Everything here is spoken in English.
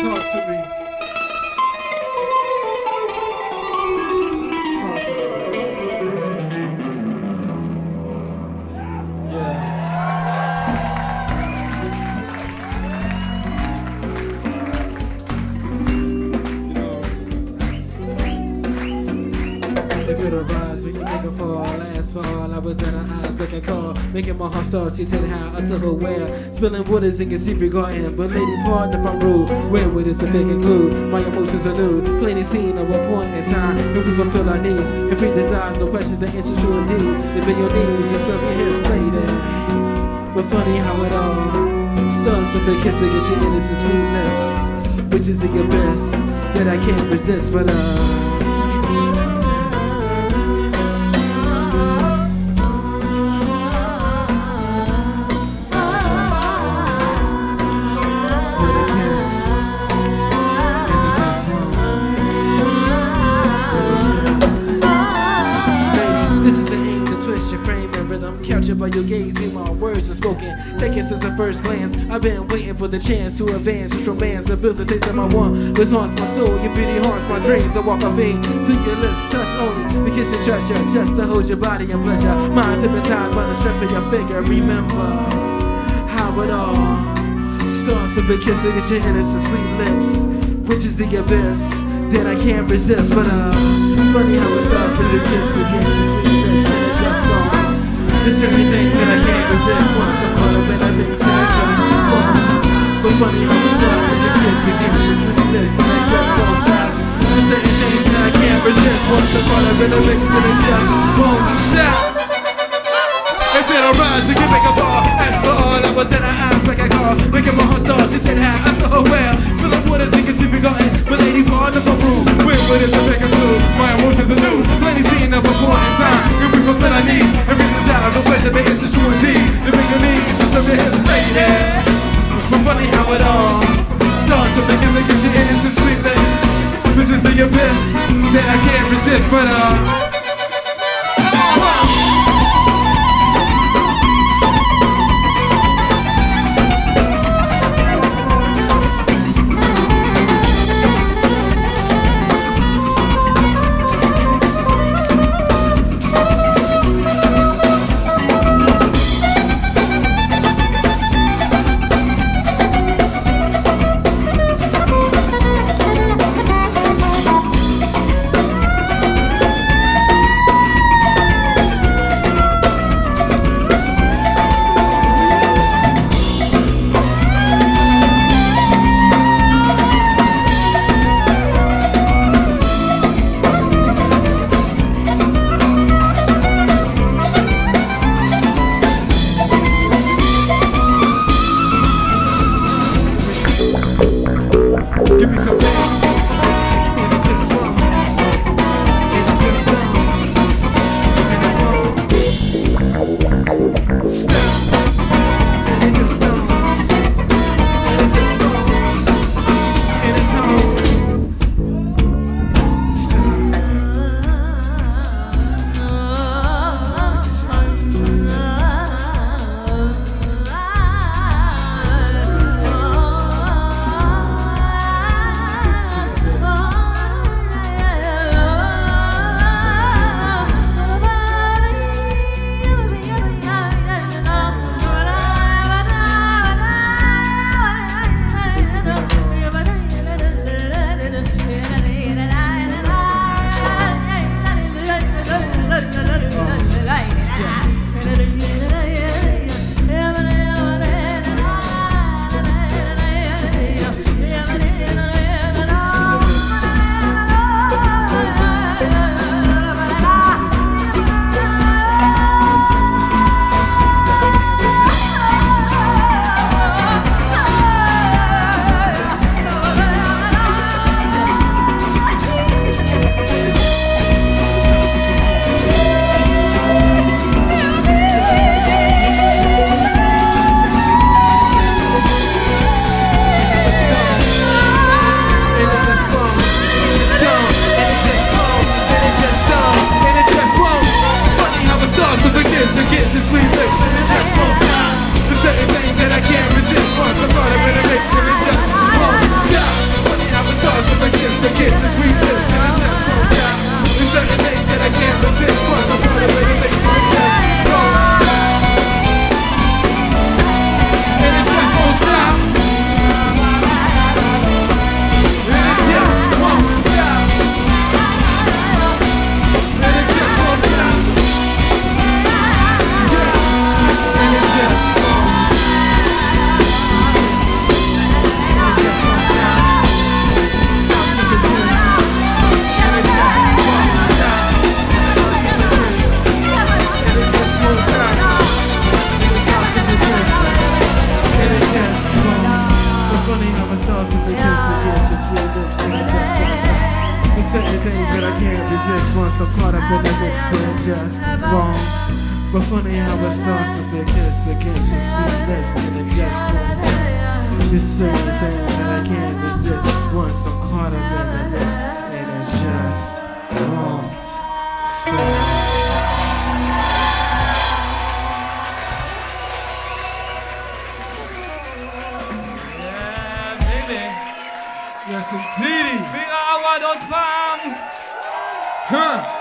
Talk to me. Fall. Last fall, I was at an eyes looking call, making my heart start. She said how I took her where, spilling waters in your secret garden. But lady, pardon if I'm rude. When would this they conclude? My emotions are nude, plainly seen at one point in time. When we fulfill our needs and free desires, no question, the answer's true indeed. If in your knees, it's still your hips, lady. But funny how it all starts with a kiss against your innocent sweet lips, which is the abyss that I can't resist. But uh. My words unspoken. Taken since the first glance. I've been waiting for the chance to advance this romance that builds a taste of my one. This haunts my soul, your beauty haunts my dreams. I walk a vein to your lips, touch only. The kiss your treasure, just to hold your body in pleasure. Mind's hypnotized by the strength of your figure. Remember how it all starts with a kiss against your innocent sweet lips, which is the abyss that I can't resist. But uh, funny how it starts with a kiss against your sweet lips, There's certain things that I can't resist. Once I'm caught up in a mix that I just won't. But funny how it starts with a kiss against your sweet lips, and it just won't stop. There's certain things that I can't resist. Once I'm caught up in a mix that I just won't shout. And then I rise to get back a bar As for all I was in her eyes like a car Making my heart start to ten high I saw her well Spilling waters and can see forgotten But pleasure The answer's true indeed The bigger Just of the hips lady But funny how it all Starts to make it get your innocent sweet lips Which is the abyss That I can't resist But uh against your sweet lips and it just won't stop. There's certain things that I can't resist once I'm caught up in the mix and just wrong. But funny how it starts to kiss against your sweet lips and it just won't stop. There's certain things that I can't resist once I'm caught up in the mix Yes, indeedy. Big Awa.com. Huh.